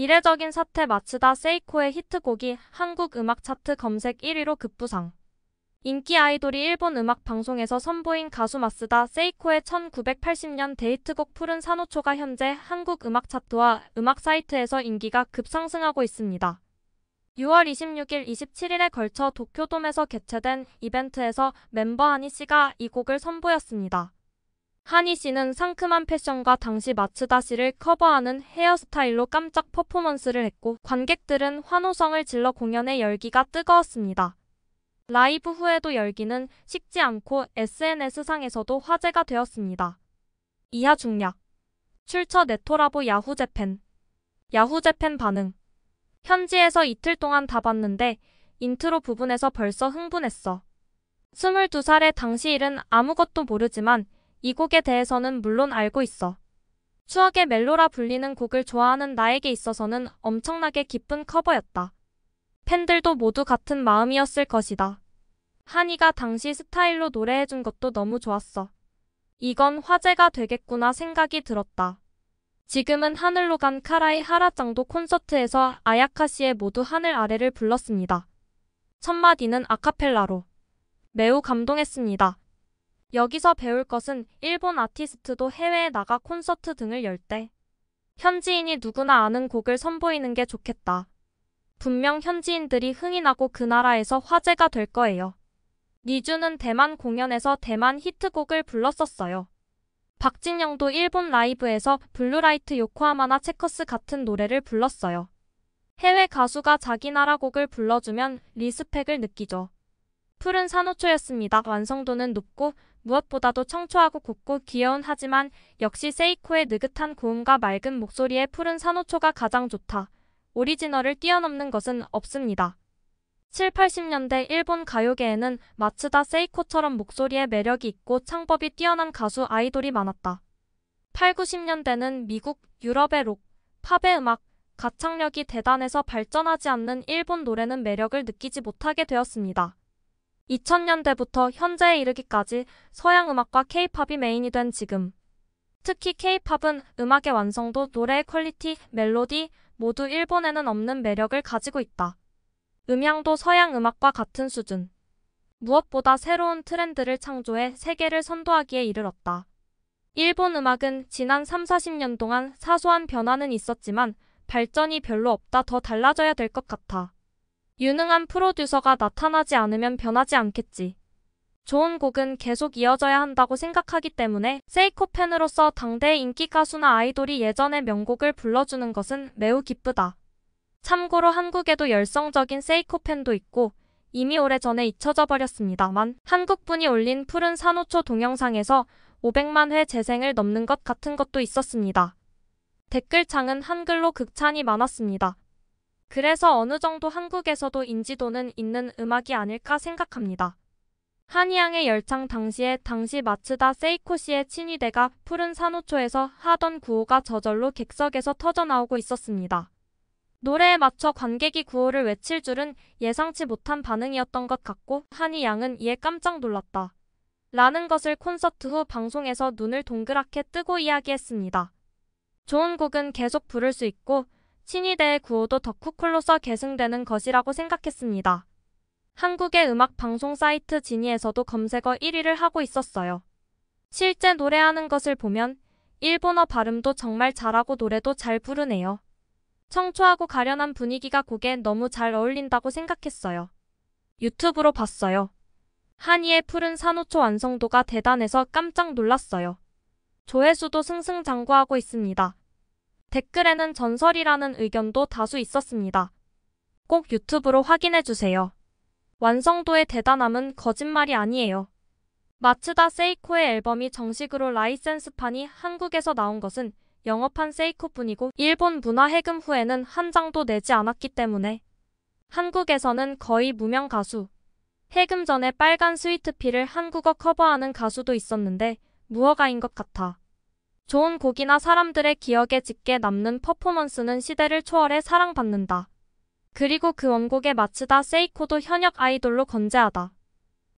이례적인 사태 마츠다 세이코의 히트곡이 한국 음악 차트 검색 1위로 급부상. 인기 아이돌이 일본 음악 방송에서 선보인 가수 마츠다 세이코의 1980년 대히트곡 푸른 산호초가 현재 한국 음악 차트와 음악 사이트에서 인기가 급상승하고 있습니다. 6월 26일, 27일에 걸쳐 도쿄돔에서 개최된 이벤트에서 멤버 하니 씨가 이 곡을 선보였습니다. 하니 씨는 상큼한 패션과 당시 마츠다 씨를 커버하는 헤어스타일로 깜짝 퍼포먼스를 했고 관객들은 환호성을 질러 공연의 열기가 뜨거웠습니다. 라이브 후에도 열기는 식지 않고 SNS상에서도 화제가 되었습니다. 이하 중략 출처 네토라보 야후재팬 야후재팬 반응 현지에서 이틀 동안 다 봤는데 인트로 부분에서 벌써 흥분했어. 22살의 당시 일은 아무것도 모르지만 이 곡에 대해서는 물론 알고 있어. 추억의 멜로라 불리는 곡을 좋아하는 나에게 있어서는 엄청나게 기쁜 커버였다. 팬들도 모두 같은 마음이었을 것이다. 한이가 당시 스타일로 노래해준 것도 너무 좋았어. 이건 화제가 되겠구나 생각이 들었다. 지금은 하늘로 간 카라이 하라짱도 콘서트에서 아야카 씨의 모두 하늘 아래를 불렀습니다. 첫 마디는 아카펠라로. 매우 감동했습니다. 여기서 배울 것은 일본 아티스트도 해외에 나가 콘서트 등을 열 때 현지인이 누구나 아는 곡을 선보이는 게 좋겠다. 분명 현지인들이 흥이 나고 그 나라에서 화제가 될 거예요. 니주는 대만 공연에서 대만 히트곡을 불렀었어요. 박진영도 일본 라이브에서 블루라이트 요코하마나 체커스 같은 노래를 불렀어요. 해외 가수가 자기 나라 곡을 불러주면 respect을 느끼죠. 푸른 산호초였습니다. 완성도는 높고 무엇보다도 청초하고 곱고 귀여운 하지만 역시 세이코의 느긋한 고음과 맑은 목소리의 푸른 산호초가 가장 좋다. 오리지널을 뛰어넘는 것은 없습니다. 7, 80년대 일본 가요계에는 마츠다 세이코처럼 목소리에 매력이 있고 창법이 뛰어난 가수 아이돌이 많았다. 8, 90년대는 미국, 유럽의 록, 팝의 음악, 가창력이 대단해서 발전하지 않는 일본 노래는 매력을 느끼지 못하게 되었습니다. 2000년대부터 현재에 이르기까지 서양 음악과 케이팝이 메인이 된 지금. 특히 케이팝은 음악의 완성도, 노래의 quality, 멜로디 모두 일본에는 없는 매력을 가지고 있다. 음향도 서양 음악과 같은 수준. 무엇보다 새로운 트렌드를 창조해 세계를 선도하기에 이르렀다. 일본 음악은 지난 3, 40년 동안 사소한 변화는 있었지만 발전이 별로 없다 더 달라져야 될 것 같아. 유능한 프로듀서가 나타나지 않으면 변하지 않겠지. 좋은 곡은 계속 이어져야 한다고 생각하기 때문에 세이코 팬으로서 당대의 인기 가수나 아이돌이 예전의 명곡을 불러주는 것은 매우 기쁘다. 참고로 한국에도 열성적인 세이코 팬도 있고 이미 오래전에 잊혀져 버렸습니다만 한국분이 올린 푸른 산호초 동영상에서 500만 회 재생을 넘는 것 같은 것도 있었습니다. 댓글창은 한글로 극찬이 많았습니다. 그래서 어느 정도 한국에서도 인지도는 있는 음악이 아닐까 생각합니다. 한이양의 열창 당시에 당시 마츠다 세이코 씨의 친위대가 푸른 산호초에서 하던 구호가 저절로 객석에서 터져나오고 있었습니다. 노래에 맞춰 관객이 구호를 외칠 줄은 예상치 못한 반응이었던 것 같고 한이 양은 이에 깜짝 놀랐다. 라는 것을 콘서트 후 방송에서 눈을 동그랗게 뜨고 이야기했습니다. 좋은 곡은 계속 부를 수 있고 친위대의 구호도 덕후쿨로서 계승되는 것이라고 생각했습니다. 한국의 음악 방송 사이트 지니에서도 검색어 1위를 하고 있었어요. 실제 노래하는 것을 보면 일본어 발음도 정말 잘하고 노래도 잘 부르네요. 청초하고 가련한 분위기가 곡에 너무 잘 어울린다고 생각했어요. 유튜브로 봤어요. 한이의 푸른 산호초 완성도가 대단해서 깜짝 놀랐어요. 조회수도 승승장구하고 있습니다. 댓글에는 전설이라는 의견도 다수 있었습니다. 꼭 유튜브로 확인해주세요. 완성도의 대단함은 거짓말이 아니에요. 마츠다 세이코의 앨범이 정식으로 라이센스판이 한국에서 나온 것은 영업한 세이코뿐이고 일본 문화 해금 후에는 한 장도 내지 않았기 때문에 한국에서는 거의 무명 가수. 해금 전에 빨간 스위트피를 한국어 커버하는 가수도 있었는데 무허가인 것 같아. 좋은 곡이나 사람들의 기억에 짙게 남는 퍼포먼스는 시대를 초월해 사랑받는다. 그리고 그 원곡에 마츠다 세이코도 현역 아이돌로 건재하다.